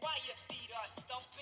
why your feet are stumping.